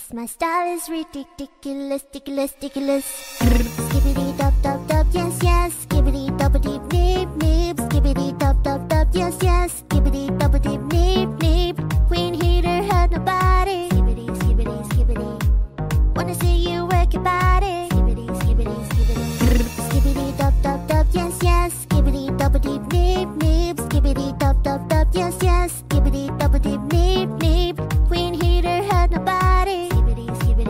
This my style is ridiculous, ridiculous, ridiculous. Skibidi dub dub dub, yes yes. Skibidi dub deep neep neep. Skibidi dub dub dub, yes yes. Skibidi dub deep neep neep. Queen heater had nobody. Skibidi skibidi skibidi. Wanna see you.